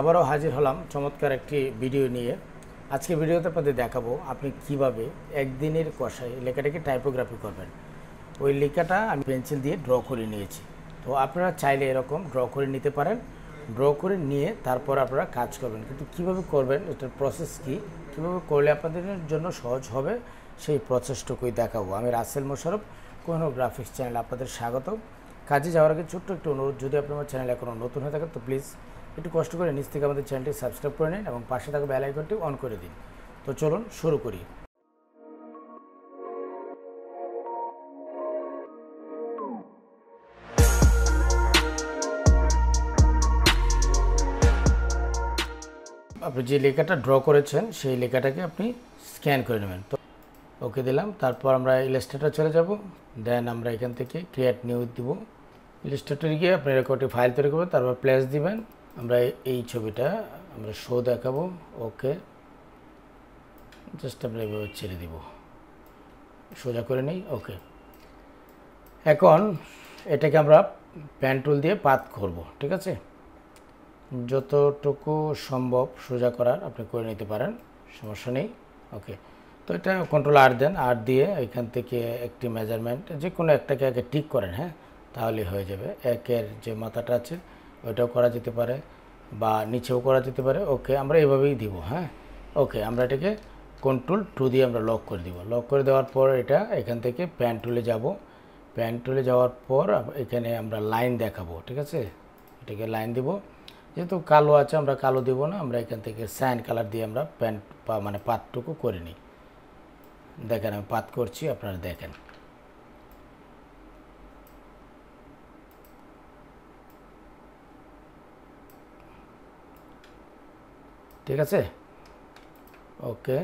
আবারও হাজির হলাম চমৎকার একটি ভিডিও নিয়ে। আজকে ভিডিওতে আপনাদের দেখাবো আপনি কীভাবে একদিনের কষায় লেখাটাকে টাইপোগ্রাফি করবেন। ওই লেখাটা আমি পেন্সিল দিয়ে ড্র করে নিয়েছি। তো আপনারা চাইলে এরকম ড্র করে নিতে পারেন। ড্র করে নিয়ে তারপর আপনারা কাজ করবেন। কিন্তু কীভাবে করবেন, এটার প্রসেস কি? কীভাবে করলে আপনাদের জন্য সহজ হবে? সেই প্রসেসটুকুই দেখাবো। আমি রাসেল মোশারফ কোনো গ্রাফিক্স চ্যানেল আপনাদের স্বাগত কাজে যাওয়ার আগে ছোট্ট একটু অনুরোধ, যদি আপনি আমার চ্যানেল এখনও নতুন হয়ে থাকেন, তো প্লিজ একটু কষ্ট করে নিচ থেকে আমাদের চ্যানেলটি সাবস্ক্রাইব করে নিন এবং পাশে থাকা বেল আইকনটি অন করে দিন। তো চলুন শুরু করি। আপনি যে লেখাটা ড্র করেছেন, সেই লেখাটাকে আপনি স্ক্যান করে নেবেন। তো ওকে দিলাম, তারপর আমরা ইলাস্ট্রেটার চলে যাব। দেন আমরা এখান থেকে ক্রিয়েট নিউ দিব। ইলাস্ট্রেটরে গিয়ে আপনি রেকর্ডটি ফাইল তৈরি করবেন, তারপর প্লেস দিবেন। আমরা এই ছবিটা আমরা শো দেখাবো ওকে জাস্ট আমরা এভাবে ছেড়ে দিব। সোজা করে নিই ওকে এখন এটাকে আমরা প্যান টুল দিয়ে পাত করব, ঠিক আছে? যতটুকু সম্ভব সোজা করার আপনি করে নিতে পারেন, সমস্যা নেই ওকে তো এটা কন্ট্রোল আর দেন আর দিয়ে এখান থেকে একটি মেজারমেন্ট যে কোনো একটাকে আগে ঠিক করেন হ্যাঁ? তাহলে হয়ে যাবে। একের যে মাথাটা আছে ওইটাও করা যেতে পারে বা নিচেও করা যেতে পারে। ওকে, আমরা এভাবেই দিব হ্যাঁ? ওকে, আমরা এটাকে কন্ট্রোল টু দিয়ে আমরা লক করে দিব। লক করে দেওয়ার পর এটা এখান থেকে প্যান টুলে যাব। প্যান টুলে যাওয়ার পর এখানে আমরা লাইন দেখাবো, ঠিক আছে? এটাকে লাইন দিব। যেহেতু কালো আছে, আমরা কালো দেব না, আমরা এখান থেকে স্যান্ড কালার দিয়ে আমরা প্যান্ট মানে পাতটুকু করে নিই। দেখেন, আমি পাত করছি, আপনারা দেখেন। ঠিক আছে? ওকে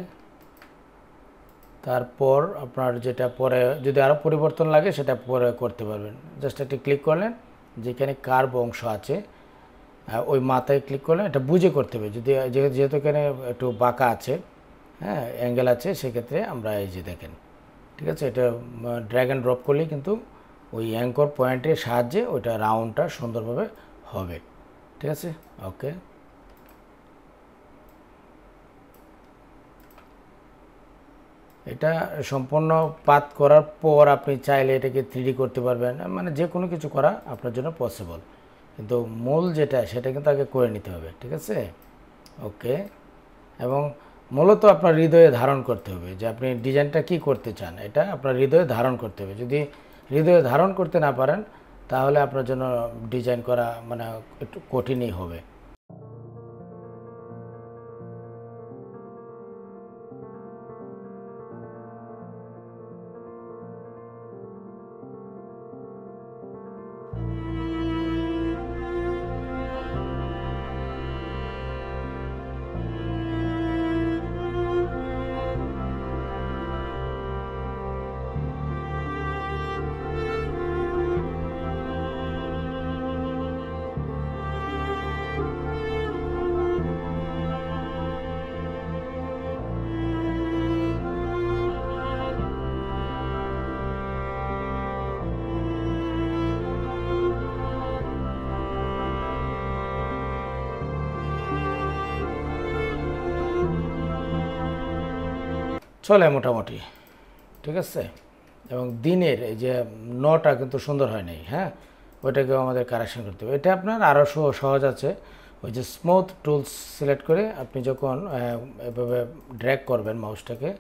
তারপর আপনার যেটা পরে, যদি আরও পরিবর্তন লাগে, সেটা পরে করতে পারবেন। জাস্ট একটি ক্লিক করলেন, যেখানে কার বংশ আছে ওই মাথায় ক্লিক করলে এটা বুঝে করতে হবে। যদি, যেহেতু এখানে একটু বাঁকা আছে হ্যাঁ অ্যাঙ্গেল আছে, সেক্ষেত্রে আমরা এই যে দেখেন, ঠিক আছে? এটা ড্র্যাগন ড্রপ করলেই কিন্তু ওই অ্যাঙ্কর পয়েন্টের সাহায্যে ওইটা রাউন্ডটা সুন্দরভাবে হবে। ঠিক আছে? ওকে এটা সম্পূর্ণ পাত করার পর আপনি চাইলে এটাকে থ্রিডি করতে পারবেন মানে যে কোনো কিছু করা আপনার জন্য পসিবল কিন্তু মূল যেটা, সেটা কিন্তু আগে করে নিতে হবে, ঠিক আছে? ওকে এবং মূলত আপনার হৃদয়ে ধারণ করতে হবে যে আপনি ডিজাইনটা কি করতে চান। এটা আপনার হৃদয়ে ধারণ করতে হবে। যদি হৃদয়ে ধারণ করতে না পারেন, তাহলে আপনার জন্য ডিজাইন করা মানে একটু কঠিনই হবে। চলে মোটামুটি, ঠিক আছে? এবং দিনের এই যে নটা কিন্তু সুন্দর হয় নাই হ্যাঁ? ওইটাকেও আমাদের কারেকশন করতে হবে। এটা আপনার আরও সহজ আছে। ওই যে স্মুথ টুলস সিলেক্ট করে আপনি যখন এভাবে ড্র্যাগ করবেন মাউসটাকে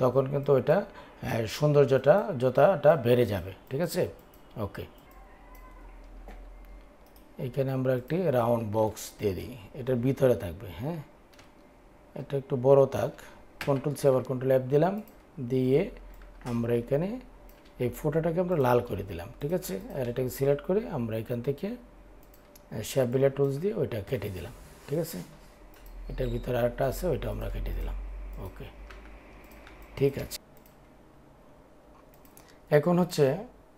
তখন কিন্তু ওইটা সৌন্দর্যটা, যথাটা বেড়ে যাবে, ঠিক আছে? ওকে এখানে আমরা একটি রাউন্ড বক্স দিয়ে দিই। এটার ভিতরে থাকবে হ্যাঁ? এটা একটু বড় থাক। কন্ট্রোল সেভার কন্ট্রোল অ্যাপ দিলাম, দিয়ে আমরা এখানে এই ফটোটাকে আমরা লাল করে দিলাম, ঠিক আছে? আর এটাকে সিলেক্ট করে আমরা এখান থেকে শ্যাপিলা টুলস দিয়ে ওইটা কেটে দিলাম, ঠিক আছে? এটার ভিতরে আরেকটা আছে, ওইটা আমরা কেটে দিলাম ওকে ঠিক আছে। এখন হচ্ছে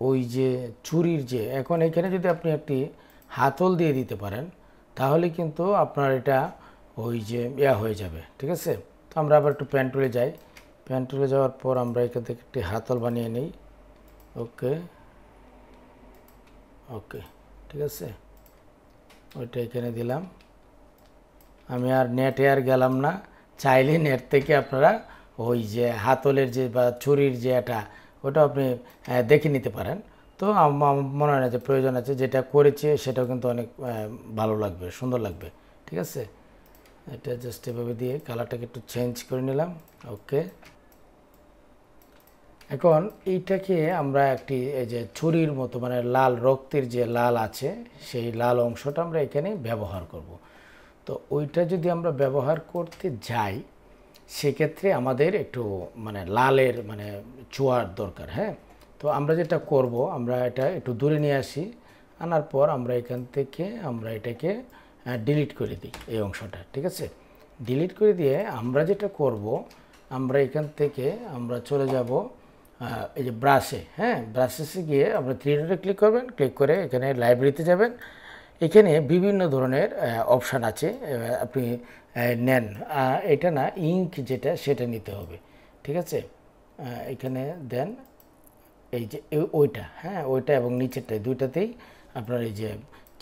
ওই যে চুরির যে, এখন এখানে যদি আপনি একটি হাতল দিয়ে দিতে পারেন, তাহলে কিন্তু আপনার এটা ওই যে ইয়া হয়ে যাবে, ঠিক আছে? তো আমরা আবার একটু প্যান্ট টুলে যাই। প্যান্ট টুলে যাওয়ার পর আমরা এখান থেকে একটি হাতল বানিয়ে নিই। ওকে। ওকে, ঠিক আছে? ওইটা এখানে দিলাম। আমি আর নেটে আর গেলাম না। চাইলে নেট থেকে আপনারা ওই যে হাতলের যে বা ছুরির যে এটা ওটা আপনি দেখে নিতে পারেন। তো আমার মনে হয় না যে প্রয়োজন আছে। যেটা করেছে সেটাও কিন্তু অনেক ভালো লাগবে, সুন্দর লাগবে। ঠিক আছে? এটা জাস্ট এভাবে দিয়ে কালারটাকে একটু চেঞ্জ করে নিলাম ওকে এখন এইটাকে আমরা একটি, এই যে ছুরির মতো মানে লাল রক্তের যে লাল আছে, সেই লাল অংশটা আমরা এখানে ব্যবহার করব। তো ওইটা যদি আমরা ব্যবহার করতে যাই, সেক্ষেত্রে আমাদের একটু মানে লালের মানে চোয়ার দরকার হ্যাঁ? তো আমরা যেটা করব, আমরা এটা একটু দূরে নিয়ে আসি, আনার পর আমরা এখান থেকে আমরা এটাকে ডিলিট করে দিই এই অংশটা, ঠিক আছে? ডিলিট করে দিয়ে আমরা যেটা করব, আমরা এখান থেকে আমরা চলে যাব এই যে ব্রাশে হ্যাঁ? ব্রাশেসে গিয়ে আপনি থ্রি ডটে ক্লিক করবেন ক্লিক করে এখানে লাইব্রেরিতে যাবেন। এখানে বিভিন্ন ধরনের অপশান আছে আপনি নেন। এটা না ইঙ্ক যেটা, সেটা নিতে হবে, ঠিক আছে? এখানে দেন, এই যে ওইটা হ্যাঁ? ওইটা এবং নিচেরটাই দুইটাতেই আপনার এই যে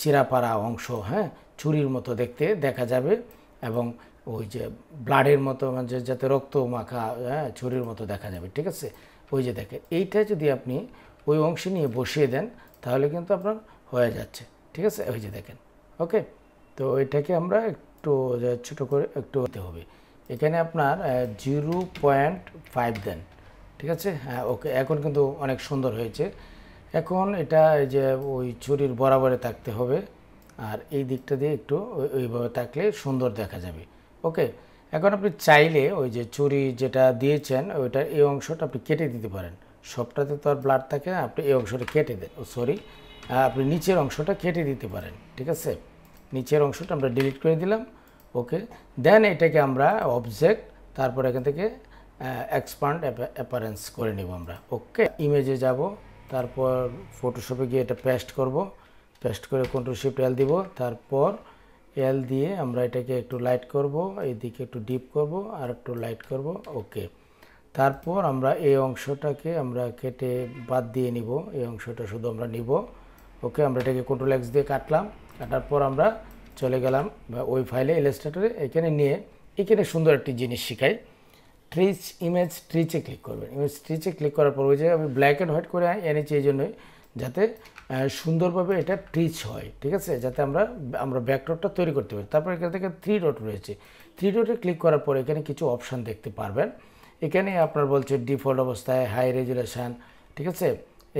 চিরাপাড়া অংশ হ্যাঁ ছুরির মতো দেখতে দেখা যাবে এবং ওই যে ব্লাডের মতো মানে যাতে রক্ত মাখা হ্যাঁ ছুরির মতো দেখা যাবে, ঠিক আছে? ওই যে দেখেন, এইটা যদি আপনি ওই অংশে নিয়ে বসিয়ে দেন, তাহলে কিন্তু আপনার হয়ে যাচ্ছে, ঠিক আছে? ওই যে দেখেন, ওকে? তো এটাকে আমরা একটু ছোটো করে একটু হতে হবে। এখানে আপনার জিরো পয়েন্ট ফাইভ দেন, ঠিক আছে? হ্যাঁ ওকে, এখন কিন্তু অনেক সুন্দর হয়েছে। এখন এটা এই যে ওই ছুরির বরাবরে থাকতে হবে। আর এই দিকটা দিয়ে একটু ওই- ওইভাবে থাকলে সুন্দর দেখা যাবে। ওকে? এখন আপনি চাইলে ওই যে চুরি যেটা দিয়েছেন ওইটা এই অংশটা আপনি কেটে দিতে পারেন। সবটাতে তো আর ব্লাড থাকে না, আপনি এই অংশটা কেটে দেন। সরি আপনি নিচের অংশটা কেটে দিতে পারেন, ঠিক আছে? নিচের অংশটা আমরা ডিলিট করে দিলাম, ওকে? দেন এটাকে আমরা অবজেক্ট, তারপর এখান থেকে এক্সপান্ড অ্যাপারেন্স করে নেব আমরা, ওকে? ইমেজে যাব তারপর ফটোশপে গিয়ে এটা পেস্ট করব। পেস্ট করে কন্ট্রোল শিফট এল দিব। তারপর এল দিয়ে আমরা এটাকে একটু লাইট করব এইদিকে একটু ডিপ করব, আর একটু লাইট করব। ওকে তারপর আমরা এই অংশটাকে আমরা কেটে বাদ দিয়ে নিব। এই অংশটা শুধু আমরা নিব। ওকে আমরা এটাকে কন্ট্রোল এক্স দিয়ে কাটলাম। কাটার পর আমরা চলে গেলাম ওই ফাইলে ইলাস্ট্রেটরে এখানে নিয়ে এখানে সুন্দর একটি জিনিস শিখাই। ট্রিচ ইমেজ ট্রিচে ক্লিক করবেন। ইমেজ ট্রিচে ক্লিক করার পর ওই যে আমি ব্ল্যাক অ্যান্ড হোয়াইট করে এনেছি এই জন্যই যাতে সুন্দরভাবে এটা ট্রিচ হয়, ঠিক আছে? যাতে আমরা আমরা ব্যাকডটটা তৈরি করতে পারি। তারপর এখান থেকে থ্রি ডট রয়েছে। থ্রি ডটে ক্লিক করার পর এখানে কিছু অপশান দেখতে পারবেন। এখানে আপনার বলছে ডিফল্ট অবস্থায় হাই রেজুলেশান ঠিক আছে?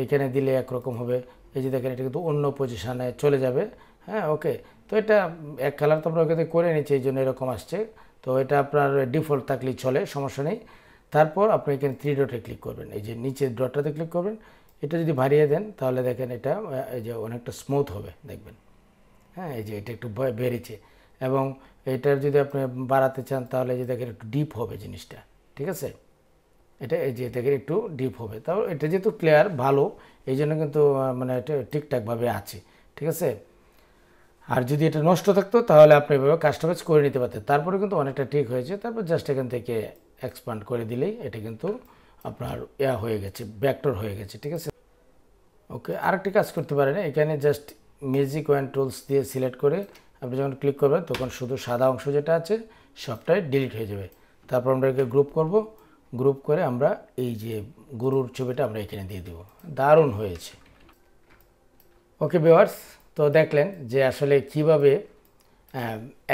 এখানে দিলে একরকম হবে। এই যে দেখেন, এটা কিন্তু অন্য পজিশানে চলে যাবে। হ্যাঁ ওকে তো এটা এক কালার তো আমরা ওখানে করে নিচ্ছি, এই জন্য এরকম আসছে। তো এটা আপনার ডিফল্ট থাকলেই চলে, সমস্যা নেই। তারপর আপনি এখানে থ্রি ডটে ক্লিক করবেন। এই যে নিচের ডটটাতে ক্লিক করবেন। এটা যদি বাড়িয়ে দেন, তাহলে দেখেন এটা, এই যে অনেকটা স্মুথ হবে, দেখবেন। হ্যাঁ এই যে এটা একটু বেড়েছে। এবং এটার যদি আপনি বাড়াতে চান, তাহলে যে দেখেন একটু ডিপ হবে জিনিসটা। ঠিক আছে? এটা, এই যে দেখেন একটু ডিপ হবে। তাও এটা যেহেতু ক্লিয়ার ভালো এই জন্য কিন্তু মানে এটা ঠিকঠাকভাবে আছে। ঠিক আছে? আর যদি এটা নষ্ট থাকতো, তাহলে আপনি এভাবে কাস্টমাইজ করে নিতে পারতেন। তারপরে কিন্তু অনেকটা ঠিক হয়েছে। তারপর জাস্ট এখান থেকে এক্সপান্ড করে দিলেই এটা কিন্তু আপনার ইয়া হয়ে গেছে ব্যাকটর হয়ে গেছে, ঠিক আছে? ওকে আরেকটি কাজ করতে পারেন। এখানে জাস্ট মিউজিক ওয়ান টুলস দিয়ে সিলেক্ট করে আপনি যখন ক্লিক করবেন, তখন শুধু সাদা অংশ যেটা আছে, সবটাই ডিলিট হয়ে যাবে। তারপর আমরা একে গ্রুপ করব। গ্রুপ করে আমরা এই যে গরুর ছবিটা আমরা এখানে দিয়ে দেবো। দারুণ হয়েছে। ওকে ভিওয়ার্স তো দেখলেন যে আসলে কীভাবে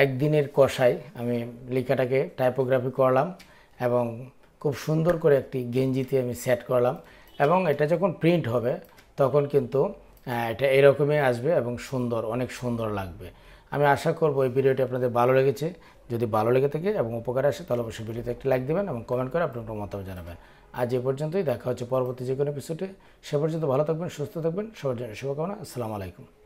একদিনের কষায় আমি লেখাটাকে টাইপোগ্রাফি করলাম এবং খুব সুন্দর করে একটি গেঞ্জিতে আমি সেট করলাম এবং এটা যখন প্রিন্ট হবে তখন কিন্তু এটা এরকমই আসবে এবং সুন্দর, অনেক সুন্দর লাগবে। আমি আশা করব এই ভিডিওটি আপনাদের ভালো লেগেছে। যদি ভালো লেগে থাকে এবং উপকার আসে তাহলে অবশ্যই ভিডিওতে একটি লাইক দেবেন এবং কমেন্ট করে আপনার মতামত জানাবেন। আজ এ পর্যন্তই, দেখা হচ্ছে পরবর্তী যে কোনো এপিসোডে সে পর্যন্ত ভালো থাকবেন, সুস্থ থাকবেন, সবার জন্য শুভকামনা। আসসালামু আলাইকুম।